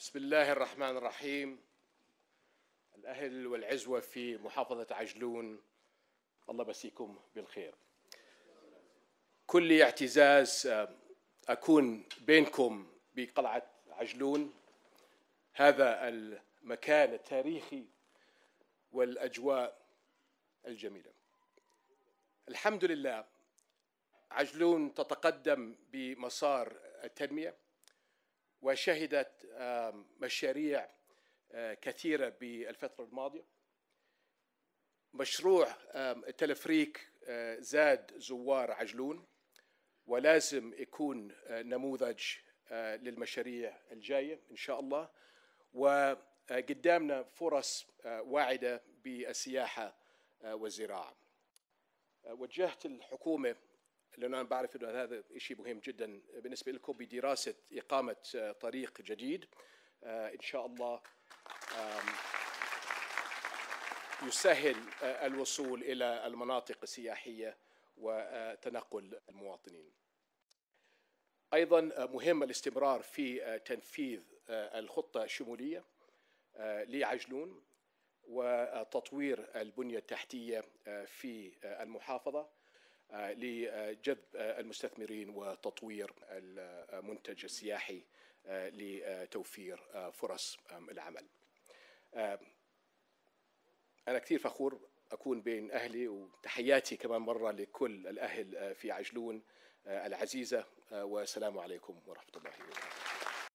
بسم الله الرحمن الرحيم. الأهل والعزوة في محافظة عجلون الله بسيكم بالخير. كل اعتزاز آه، أكون بينكم بقلعة عجلون. هذا المكان التاريخي والأجواء الجميلة. الحمد لله عجلون تتقدم بمسار التنمية. وشهدت مشاريع آه، كثيرة بالفترة الماضية. مشروع التلفريك آه، زاد زوار عجلون ولازم يكون آه، نموذج للمشاريع الجاية إن شاء الله. وقدامنا فرص واعدة بالسياحة والزراعة. وجهت الحكومة لأنه أنا بعرف أنه هذا شيء مهم جدا بالنسبة لكم بدراسة إقامة طريق جديد. إن شاء الله يسهل الوصول إلى المناطق السياحية وتنقل المواطنين. أيضا مهم الاستمرار في تنفيذ الخطة الشمولية لعجلون وتطوير البنية التحتية في المحافظة. لجذب المستثمرين وتطوير المنتج السياحي لتوفير فرص العمل. أنا كثير فخور أكون بين أهلي وتحياتي كمان مرة لكل الأهل في عجلون العزيزة والسلام عليكم ورحمة الله وبركاته.